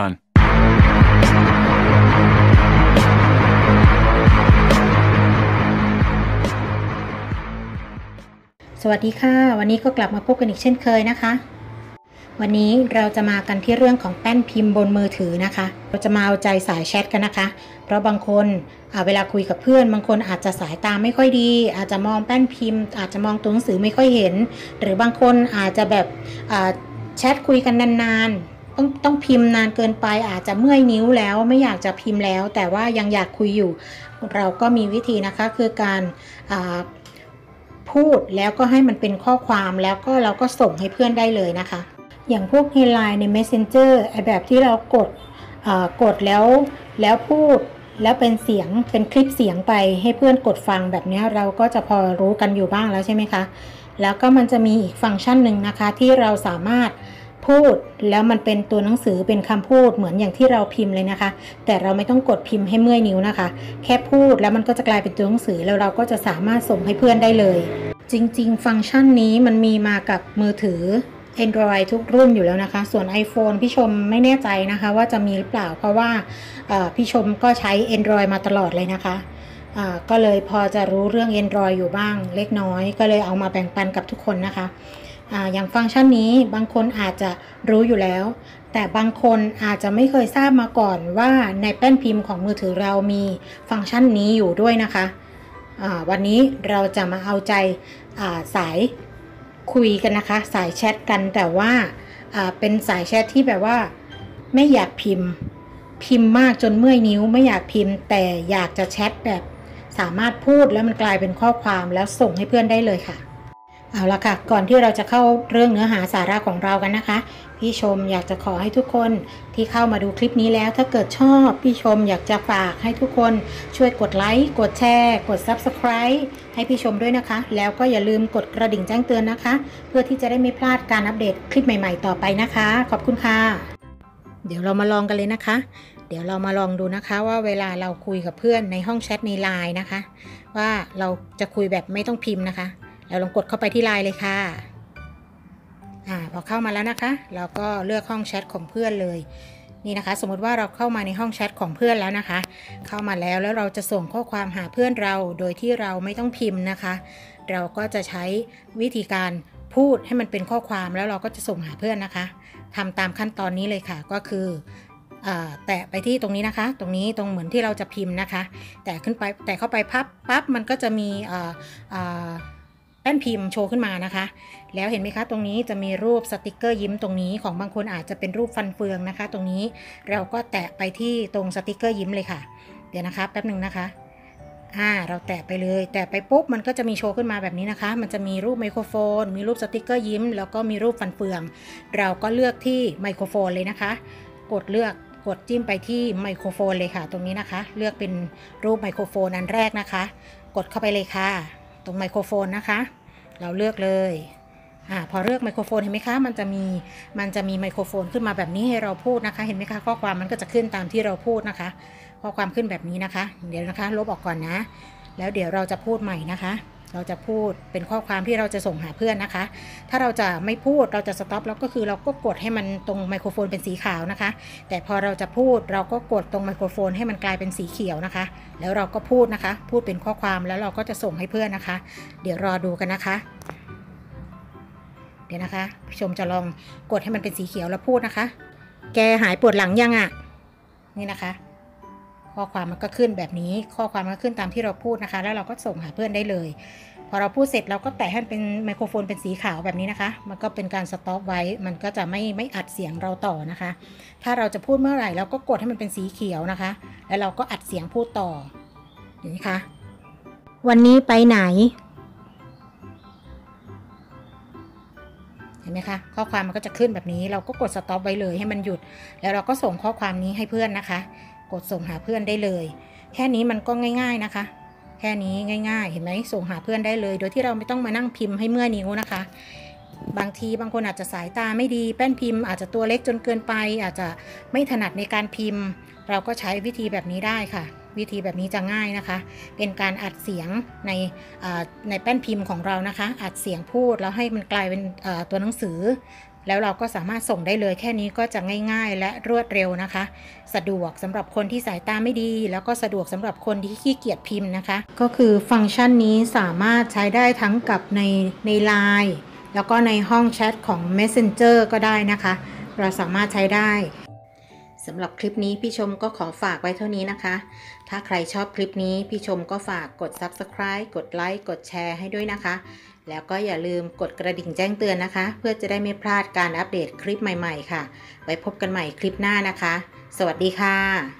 run. สวัสดีค่ะ วันนี้ก็กลับมาพบกันอีกเช่นเคยนะคะ วันนี้เราจะมากันที่เรื่องของแป้นพิมพ์บนมือถือนะคะ เราจะมาเอาใจสายแชทกันนะคะ เพราะบางคนเวลาคุยกับเพื่อน บางคนอาจจะสายตาไม่ค่อยดี อาจจะมองแป้นพิมพ์ อาจจะมองตัวหนังสือไม่ค่อยเห็น หรือบางคนอาจจะแบบแชทคุยกันนานๆ ต้องต้องพิมพ์นานเกินไปอาจจะเมื่อยนิ้วแล้วไม่อยากจะพิมพ์แล้ว แต่ว่ายังอยากคุยอยู่ เราก็มีวิธีนะคะคือการพูดแล้วก็ให้มันเป็นข้อความแล้วก็เราก็ส่งให้เพื่อนได้เลยนะคะ อย่างพวกใน Line ใน Messenger ไอแบบที่เรากดกดแล้วแล้วพูดแล้วเป็นเสียงเป็นคลิปเสียงไปให้เพื่อนกดฟังแบบนี้เราก็จะพอรู้กันอยู่บ้างแล้วใช่ไหมคะ แล้วก็มันจะมีอีกฟังก์ชันหนึ่งนะคะที่เราสามารถ พูดแล้วมันเป็นตัวหนังสือเป็นคำพูดเหมือนอย่างที่เราพิมพ์เลยนะคะ แต่เราไม่ต้องกดพิมพ์ให้เมื่อยนิ้วนะคะ แค่พูดแล้วมันก็จะกลายเป็นตัวหนังสือแล้วเราก็จะสามารถส่งให้เพื่อนได้เลย จริง ๆ ฟังก์ชันนี้มันมีมากับมือถือ Android ทุกรุ่นอยู่แล้วนะคะ ส่วน iPhone พี่ชมไม่แน่ใจนะคะ ว่าจะมีหรือเปล่าเพราะว่าพี่ชมก็ใช้ Android มาตลอดเลยนะคะก็เลยพอจะรู้เรื่อง Android อยู่บ้างเล็กน้อย ก็เลยเอามาแบ่งปันกับทุกคนนะคะ อย่างฟังก์ชันนี้บางคนอาจจะรู้อยู่แล้ว แต่บางคนอาจจะไม่เคยทราบมาก่อนว่าในแป้นพิมพ์ของมือถือเรามีฟังก์ชันนี้อยู่ด้วยนะคะวันนี้เราจะมาเอาใจสายคุยกันนะคะ สายแชทกันแต่ว่าเป็นสายแชทที่แบบว่าไม่อยากพิมพ์ พิมพ์มากจนเมื่อยนิ้วไม่อยากพิมพ์ แต่อยากจะแชทแบบสามารถพูดแล้วมันกลายเป็นข้อความแล้วส่งให้เพื่อนได้เลยค่ะ เอาละค่ะ ก่อนที่เราจะเข้าเรื่องเนื้อหาสาระของเรากันนะคะ พี่ชมอยากจะขอให้ทุกคนที่เข้ามาดูคลิปนี้แล้ว ถ้าเกิดชอบ พี่ชมอยากจะฝากให้ทุกคนช่วยกดไลค์กดแชร์ กด Subscribe ให้พี่ชมด้วยนะคะ แล้วก็อย่าลืมกดกระดิ่งแจ้งเตือนนะคะ เพื่อที่จะได้ไม่พลาดการอัปเดตคลิปใหม่ๆ ต่อไปนะคะ ขอบคุณค่ะ เดี๋ยวเรามาลองกันเลยนะคะ เดี๋ยวเรามาลองดูนะคะ ว่าเวลาเราคุยกับเพื่อนในห้องแชทในไลน์นะคะ ว่าเราจะคุยแบบไม่ต้องพิมพ์นะคะ เราลองกดเข้าไปที่ไลน์เลยค่ะอ่าพอเข้ามาแล้วนะคะ เราก็เลือกห้องแชทของเพื่อนเลยนี่นะคะ สมมติว่าเราเข้ามาในห้องแชทของเพื่อนแล้วนะคะ เข้ามาแล้วแล้วเราจะส่งข้อความหาเพื่อนเรา โดยที่เราไม่ต้องพิมพ์นะคะ เราก็จะใช้วิธีการพูดให้มันเป็นข้อความแล้วเราก็จะส่งหาเพื่อนนะคะทำตามขั้นตอนนี้เลยค่ะก็คืออแตะไปที่ตรงนี้นะคะ ตรงนี้ตรงเหมือนที่เราจะพิมพ์นะคะ แต่ขึ้นไปแต่เข้าไปพับปั๊บมันก็จะมีอ่าอ่า นพิมพ์โชว์ขึ้นมานะคะ แล้วเห็นไหมคะ ตรงนี้จะมีรูปสติกเกอร์ยิ้มตรงนี้ของบางคนอาจจะเป็นรูปฟันเฟืองนะคะ ตรงนี้เราก็แตะไปที่ตรงสติกเกอร์ยิ้มเลยค่ะ เดี๋ยวนะคะแป๊บหนึ่งนะคะอ่าเราแตะไปเลย แตะไปปุ๊บมันก็จะมีโชว์ขึ้นมาแบบนี้นะคะ มันจะมีรูปไมโครโฟน มีรูปสติกเกอร์ยิ้ม แล้วก็มีรูปฟันเฟือง เราก็เลือกที่ไมโครโฟนเลยนะคะ กดเลือกกดจิ้มไปที่ไมโครโฟนเลยค่ะ ตรงนี้นะคะ เลือกเป็นรูปไมโครโฟนอันแรกนะคะ กดเข้าไปเลยค่ะ ตรงไมโครโฟนนะคะ เราเลือกเลยอ่าพอเลือกไมโครโฟนเห็นไหมคะ มันจะมีมันจะมีไมโครโฟนขึ้นมาแบบนี้ให้เราพูดนะคะ เห็นไหมคะข้อความมันก็จะขึ้นตามที่เราพูดนะคะ ข้อความขึ้นแบบนี้นะคะ เดี๋ยวนะคะ ลบออกก่อนนะ แล้วเดี๋ยวเราจะพูดใหม่นะคะ เราจะพูดเป็นข้อความที่เราจะส่งหาเพื่อนนะคะ ถ้าเราจะไม่พูดเราจะสต็อปแล้วก็คือเราก็กดให้มันตรงไมโครโฟนเป็นสีขาวนะคะ แต่พอเราจะพูดเราก็กดตรงไมโครโฟนให้มันกลายเป็นสีเขียวนะคะ แล้วเราก็พูดนะคะ พูดเป็นข้อความแล้วเราก็จะส่งให้เพื่อนนะคะ เดี๋ยวรอดูกันนะคะ เดี๋ยวนะคะผู้ชมจะลองกดให้มันเป็นสีเขียวแล้วพูดนะคะ แกหายปวดหลังยังอะ่ะ นี่นะคะ ข้อความมันก็ขึ้นแบบนี้ ข้อความมันก็ขึ้นตามที่เราพูดนะคะ แล้วเราก็ส่งหาเพื่อนได้เลย พอเราพูดเสร็จเราก็แตะให้มันเป็นไมโครโฟนเป็นสีขาวแบบนี้นะคะ มันก็เป็นการสต็อปไว้ มันก็จะไม่ไม่อัดเสียงเราต่อนะคะ ถ้าเราจะพูดเมื่อไหร่เราก็กดให้มันเป็นสีเขียวนะคะ แล้วเราก็อัดเสียงพูดต่อเห็นไหมคะวันนี้ไปไหน เห็นไหมคะ ข้อความมันก็จะขึ้นแบบนี้ เราก็กดสต็อปไว้เลยให้มันหยุด แล้วเราก็ส่งข้อความนี้ให้เพื่อนนะคะ กดส่งหาเพื่อนได้เลย แค่นี้มันก็ง่าย ๆนะคะ แค่นี้ง่าย ๆ เห็นไหมส่งหาเพื่อนได้เลย โดยที่เราไม่ต้องมานั่งพิมพ์ให้เมื่อนิ้วนะคะ บางทีบางคนอาจจะสายตาไม่ดีแป้นพิมพ์อาจจะตัวเล็กจนเกินไป อาจจะไม่ถนัดในการพิมพ์ เราก็ใช้วิธีแบบนี้ได้ค่ะวิธีแบบนี้จะง่ายนะคะ เป็นการอัดเสียงในในแป้นพิมพ์ของเรานะคะ อัดเสียงพูดแล้วให้มันกลายเป็นตัวหนังสือ แล้วเราก็สามารถส่งได้เลยแค่นี้ก็จะง่าย ๆ และรวดเร็วนะคะ สะดวกสำหรับคนที่สายตาไม่ดี แล้วก็สะดวกสำหรับคนที่ขี้เกียจพิมพ์นะคะ ก็คือฟังก์ชันนี้สามารถใช้ได้ทั้งกับในในไลน์แล้วก็ในห้องแชทของ Messenger ก็ได้นะคะ เราสามารถใช้ได้ำหรับคลิปนี้พี่ชมก็ขอฝากไว้เท่านี้นะคะ ถ้าใครชอบคลิปนี้พี่ชมก็ฝากกด Subscribe กดไลค์กดแชร์ให้ด้วยนะคะ แล้วก็อย่าลืมกดกระดิ่งแจ้งเตือนนะคะ เพื่อจะได้ไม่พลาดการอัปเดตคลิปใหม่ๆ ค่ะ ไว้พบกันใหม่คลิปหน้านะคะ สวัสดีค่ะ